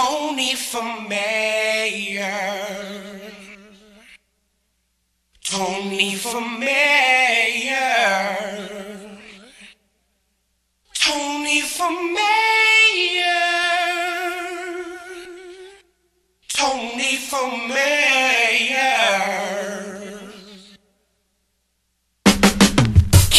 Tony for mayor. Tony for mayor. Tony for mayor. Tony for mayor.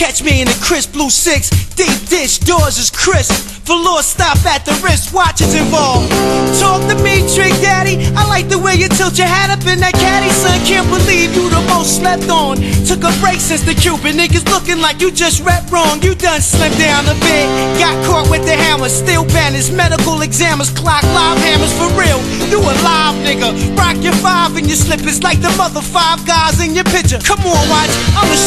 Catch me in the crisp blue six, deep dish, doors is crisp. Velour stop at the wrist, watches involved. Talk to me, Trick Daddy. I like the way you tilt your hat up in that caddy, son. Can't believe you the most slept on. Took a break since the Cuban niggas looking like you just rep wrong. You done slimmed down a bit. Got caught with the hammer, still banners, medical examiners, clock live hammers for real. You a live nigga. Rock your five in your slippers like the mother five guys in your picture. Come on, watch. I'm the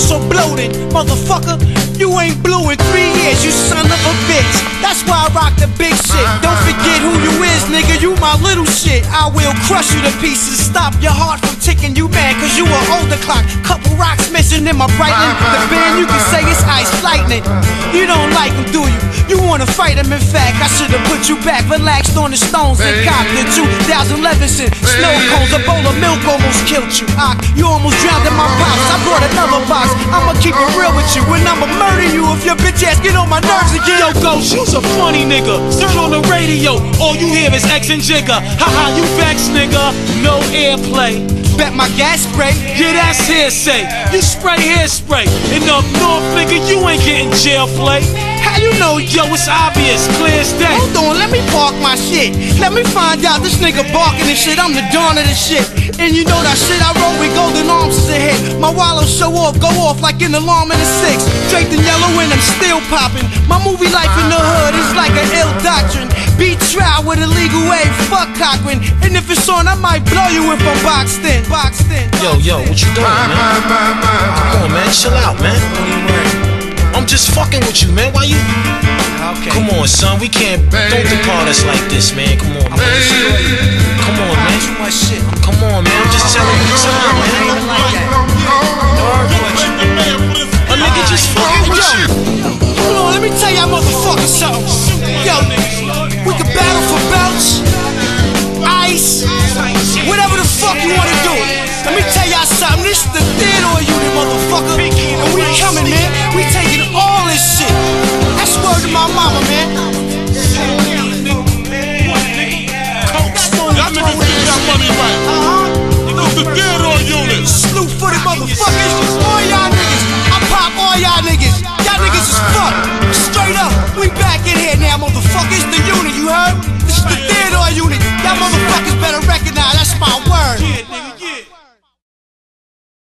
so bloated. Motherfucker, you ain't blew in three years, you son of a bitch. That's why I rock the big shit. Don't forget who you is, nigga. You my little shit. I will crush you to pieces. Stop your heart from ticking. You mad cause you a older clock. Couple rocks missing in my Breitling. The band you can say it's ice fight him, in fact, I should've put you back, relaxed on the stones and copped the 2011 cent snow cones. A bowl of milk almost killed you. Ah, you almost drowned in my pops. I brought another box. I'ma keep it real with you, and I'ma murder you if your bitch ass get on my nerves again. Yo, Ghost, you's a funny nigga. Turn on the radio, all you hear is X and Jigga. Haha, you vex, nigga. No airplay. Bet my gas spray. Yeah, that's hearsay. You spray hairspray. And up north, nigga, you ain't getting jail play. How you know? Yo, it's obvious, clear as day. Hold on, let me park my shit. Let me find out this nigga barking and shit. I'm the dawn of the shit. And you know that shit I roll with golden arms is a hit. My wallow show off, go off like an alarm in the six. Draped in yellow and I'm still popping. My movie life in the hood is like an ill doctrine. Beat trial with a legal wave, fuck Cochran. And if it's on, I might blow you if I'm boxed in. Boxed in. Yo, yo, what you doing, man? Come on, man, chill out, man just fucking with you, man. Why you? Okay. Come on, son. We can't. Baby. Don't depart us like this, man. Come on, man. Come on, man. Come on, man. I'm just telling you, son, man. A nigga just fucking with you. Hold on, let me tell y'all motherfuckers something. Yo, we can battle for belts, ice, whatever the fuck you wanna do. Let me tell y'all something. This is the Theodore Unit, motherfucker. And we coming, man. We take